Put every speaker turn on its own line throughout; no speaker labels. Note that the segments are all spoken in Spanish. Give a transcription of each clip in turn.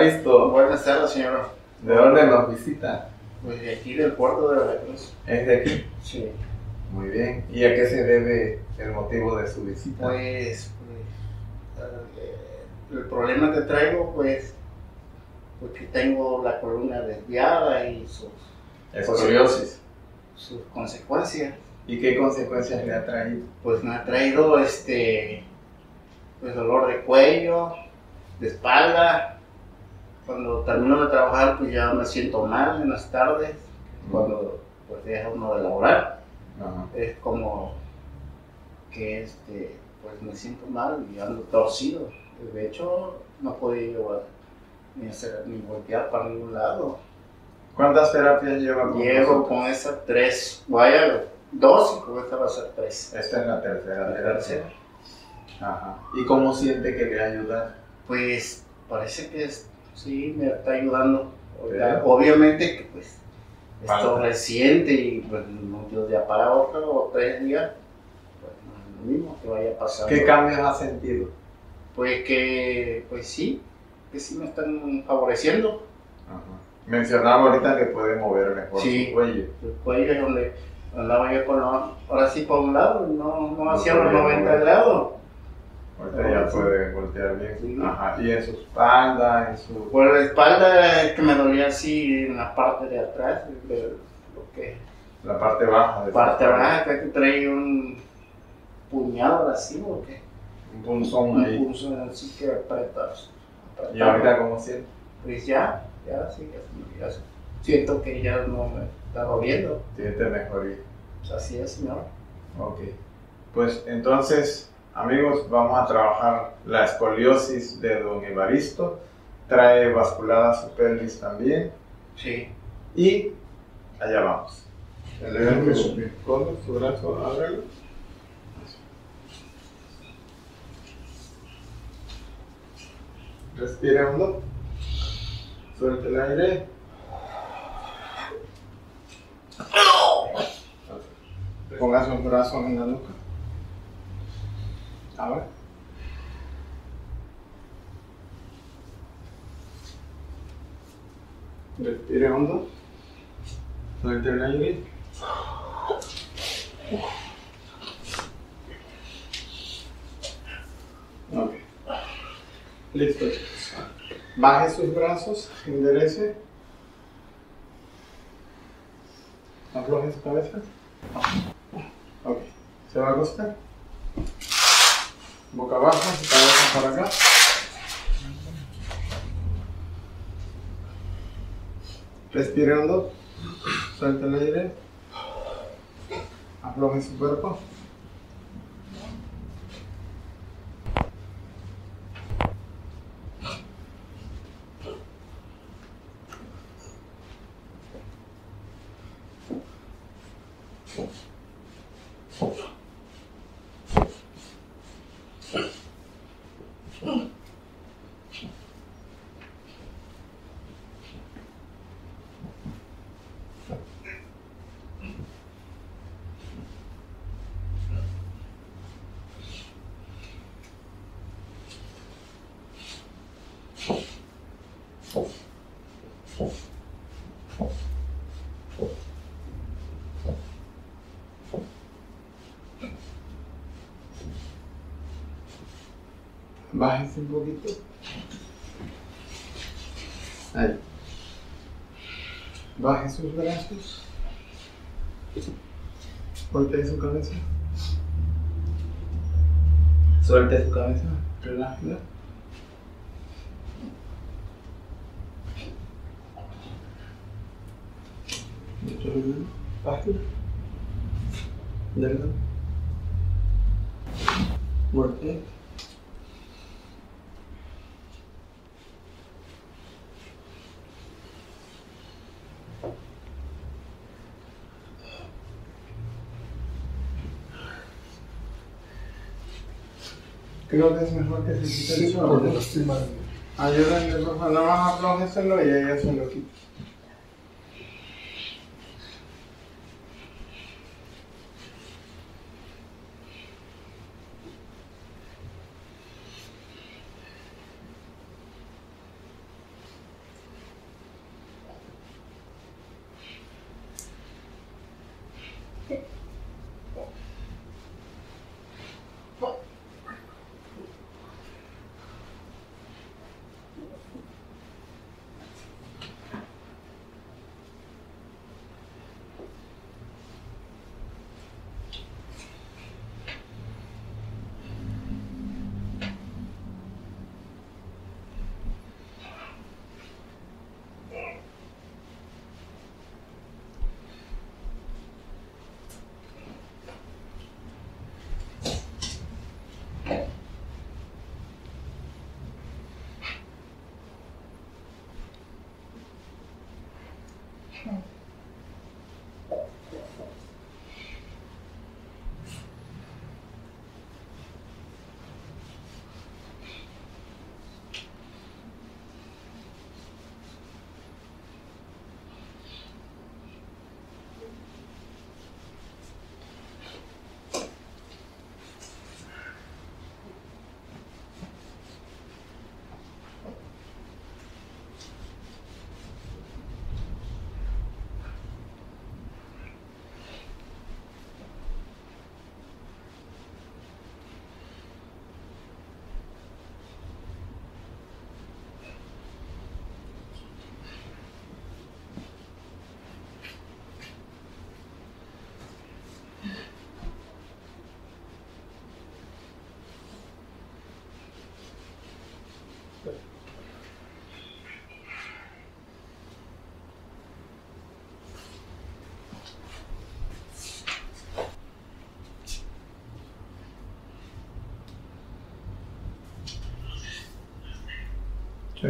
Evaristo,
Buenas tardes, señor.
¿de dónde nos visita?
Pues de aquí del puerto de Veracruz.
¿Es de aquí?
Sí.
Muy bien. ¿Y a qué se debe el motivo de su visita?
Pues, pues el problema que traigo, pues, porque tengo la columna desviada y sus,
Escoliosis.
sus consecuencias.
¿Y qué consecuencias le ha traído?
Pues me ha traído este, pues dolor de cuello, de espalda. Cuando termino de trabajar, pues ya me siento mal en las tardes. Cuando pues deja uno de laborar.
Ajá.
es como que este, pues me siento mal y ando torcido. De hecho, no podía yo ni hacer ni voltear para ningún lado.
¿Cuántas terapias lleva con
Llevo con esa tres, vaya, dos y con esta va a ser tres.
Esta es la tercera
La
terapia.
tercera.
Ajá. ¿Y cómo siente que le ayuda?
Pues parece que es- sí me está ayudando. Obviamente que pues esto
Falta.
reciente y pues de día para otro o tres días, pues no es lo mismo que vaya pasando.
¿Qué cambios ha sentido?
Pues que, pues sí, que sí me están favoreciendo.
Ajá. Mencionaba ahorita que puede mover mejor
Sí.
su cuello.
El cuello es donde andaba yo con la- ahora sí por un lado, no, no
No
hacía los
podía
90
mover.
grados.
Ahorita
Ah,
ya puede voltear bien.
Sí.
Ajá. Y en su espalda, en su...
Por la espalda es que me dolía así en la parte de atrás, de lo que
La parte baja. de
parte baja, que traía un puñado así, o qué,
Un punzón
un
ahí.
pulso así que apretas.
¿Y ahorita cómo siente?
Pues ya, ya, sí, ya, ya siento que ya no me está doliendo.
Siente mejoría.
Así es, señor.
Ok. Pues entonces, amigos, vamos a trabajar la escoliosis de don Evaristo. Trae basculada su pelvis también.
Sí.
Y allá vamos. Eleve su codo, su brazo, ábrelo. Respire hondo. Suelte el aire. Ponga sus brazos en la nuca. Ahora. Respire hondo. Suelte el aire. Ok. Listo. Baje sus brazos, enderece. Afloje su cabeza. Ok. Se va a acostar. Boca abajo, cabeza para acá. Respire hondo. Suelta el aire. Afloje su cuerpo. Bájese un poquito. Ahí. Baje sus brazos. Voltee su cabeza. Suelte su cabeza. Relájela. Bájela. Delgado. Voltee. Creo que es mejor que se quite el
mal.
Ayúdenle, por favor, nada más aflójeselo y ella se lo quita.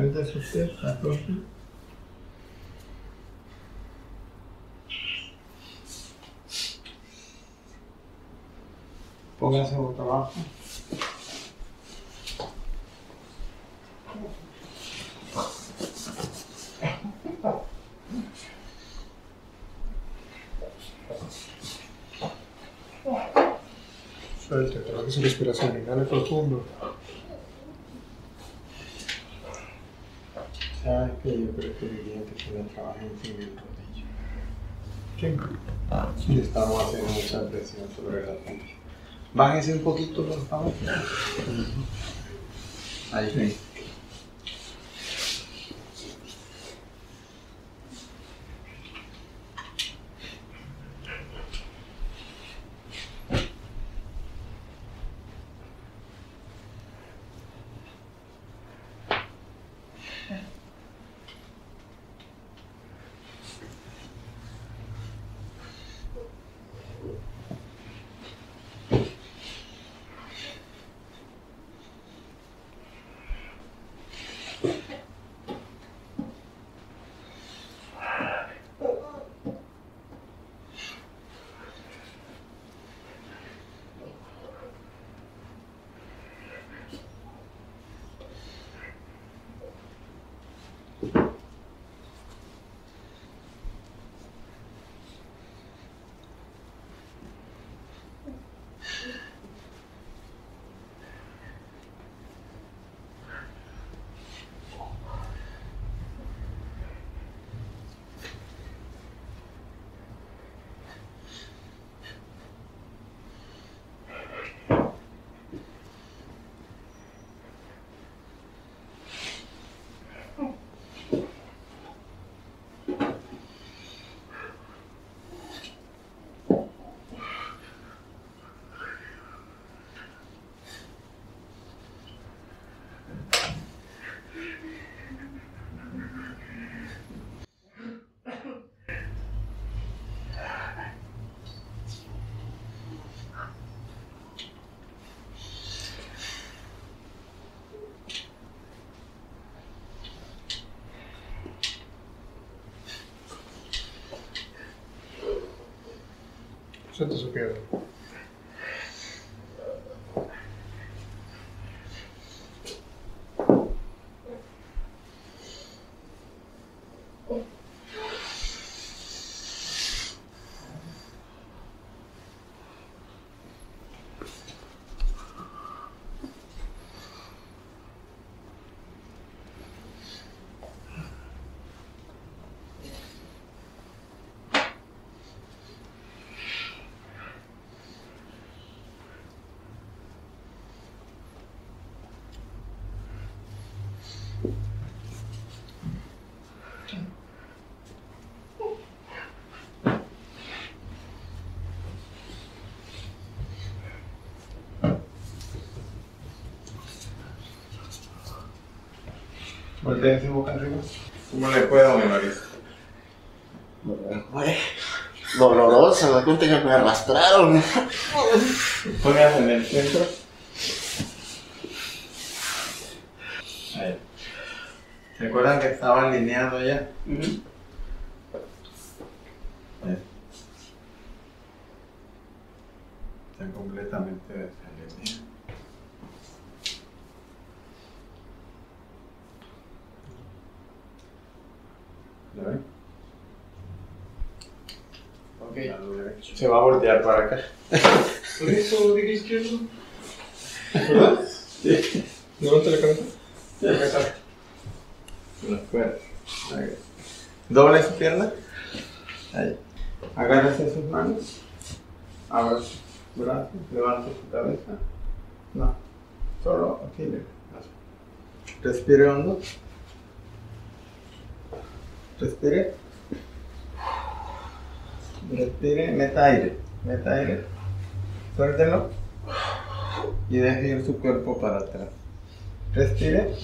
Suéltese usted, afloje. Póngase boca abajo.
Suelte, trabaje su respiración, inhale profundo.
Que yo preferiría que ustedes trabajen sin el rodillo.
Sí.
Y estamos haciendo mucha presión sobre la rodilla. Bájese un poquito, por favor. Ahí sí.
Suelte su
Volteense boca arriba. ¿Cómo le puedo, mi nariz?
Fue dolorosa, la cuenta que me arrastraron.
Póngase en el centro. Ahí. ¿Se acuerdan que estaba alineado ya? Ahí. Está completamente desalineado. ¿Lo ven?
Ok.
Se va a voltear para acá.
¿Por eso diga izquierdo? ¿Verdad?
Sí.
Levanta la cabeza.
Las cuerdas. Ahí. Doble su pierna. Agárrese sus manos. Abra sus brazos. Levanta su cabeza. No. Solo aquí. Respire hondo. Respire. Respire. Meta aire. Meta aire. Suéltelo. Y deje ir su cuerpo para atrás. Respire.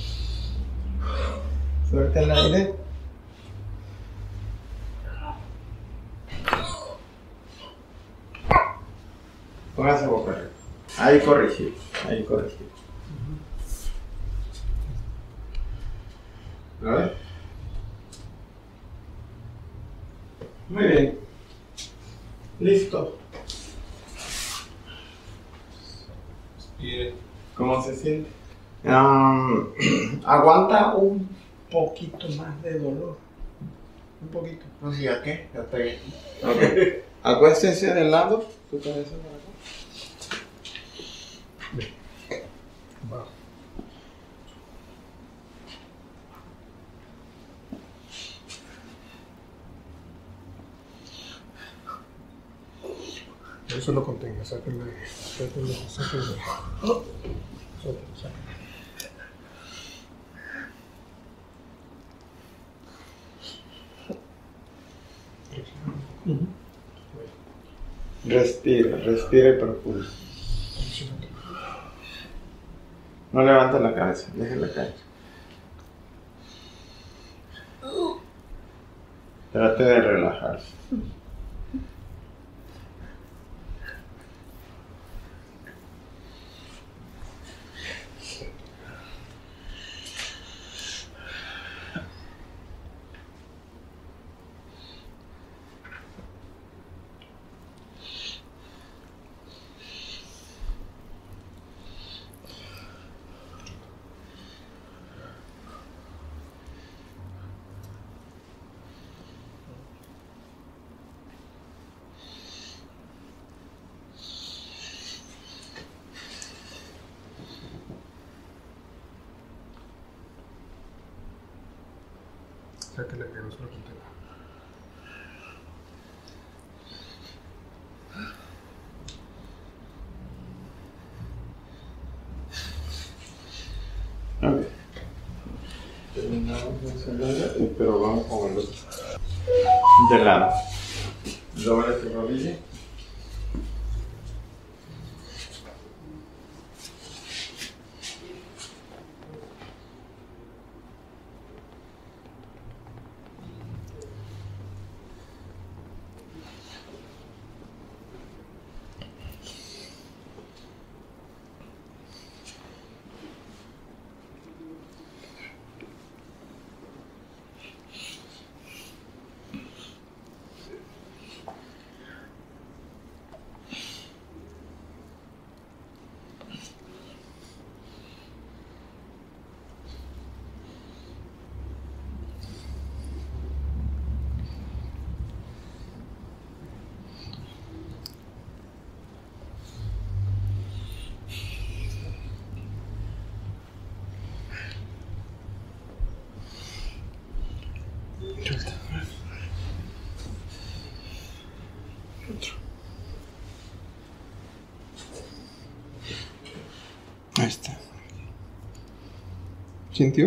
Suelta el aire. Póngase boca arriba. Ahí corregir. Ahí corregir. A ver. Muy bien. Listo. ¿Cómo se siente? Um, aguanta un poquito más de dolor. Un poquito.
Pues ya qué, ya estoy aquí.
Ok. Acuéstese de lado. Su cabeza para acá.
Va. Eso lo contenga, sáquenle, sáquenle, sáquenle. Sáquenle, sáquenle.
Respire, respire profundo. No levante la cabeza, déjela caer. Trate de relajarse.
Sáquenle que no se lo contenga.
Ok. Terminamos de pero vamos el otro. De lado. चिन्त्य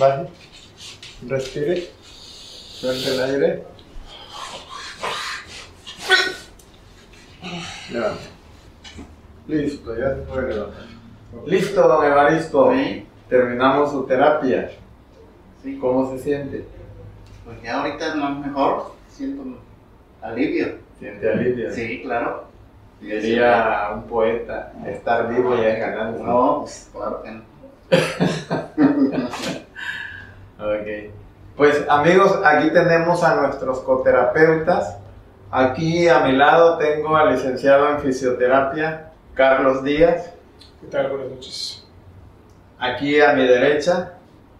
Baje. Respire. Suelte el aire. Levante. Listo, ya se puede levantar. Listo, don Evaristo.
Sí.
Terminamos su terapia.
Sí.
¿Cómo se siente?
Pues ya ahorita no es mejor. Siento alivio.
Siente alivio.
Sí, claro.
Diría un poeta, estar vivo ya es ganancia.
No, pues claro que no.
Ok. Pues amigos, aquí tenemos a nuestros coterapeutas. Aquí a mi lado tengo al licenciado en fisioterapia, Carlos Díaz.
¿Qué tal? Buenas noches.
Aquí a mi derecha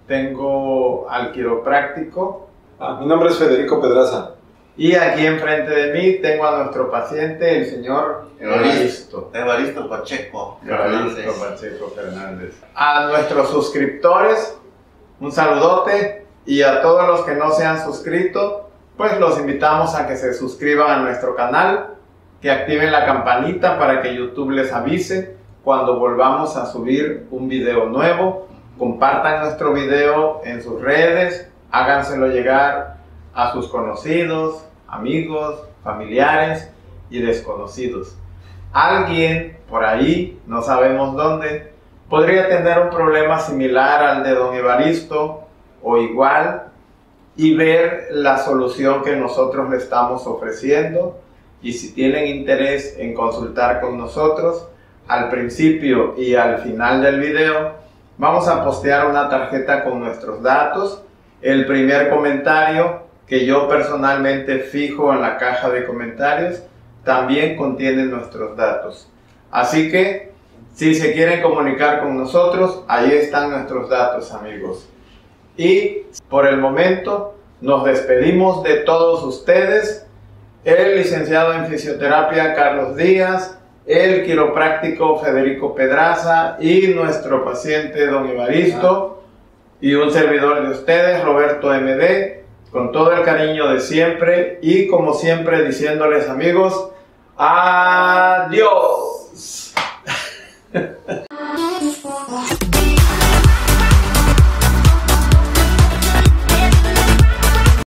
tengo al quiropráctico.
Ah, mi nombre es Federico Pedraza.
Y aquí enfrente de mí tengo a nuestro paciente, el señor Evaristo.
Evaristo Pacheco.
Evaristo. Pacheco Fernández. A nuestros suscriptores, un saludote. Y a todos los que no se han suscrito, pues los invitamos a que se suscriban a nuestro canal, que activen la campanita para que YouTube les avise cuando volvamos a subir un video nuevo compartan nuestro video en sus redes, háganselo llegar a sus conocidos, amigos, familiares y desconocidos. Alguien por ahí, no sabemos dónde, podría tener un problema similar al de don Evaristo o igual y ver la solución que nosotros le estamos ofreciendo. Y si tienen interés en consultar con nosotros, al principio y al final del video vamos a postear una tarjeta con nuestros datos. El primer comentario que yo personalmente fijo en la caja de comentarios también contiene nuestros datos. Así que si se quieren comunicar con nosotros, ahí están nuestros datos amigos. Y por el momento nos despedimos de todos ustedes. El licenciado en fisioterapia Carlos Díaz, el quiropráctico Federico Pedraza y nuestro paciente don Evaristo y un servidor de ustedes, Roberto MD, con todo el cariño de siempre y como siempre diciéndoles amigos, adiós. 呵呵。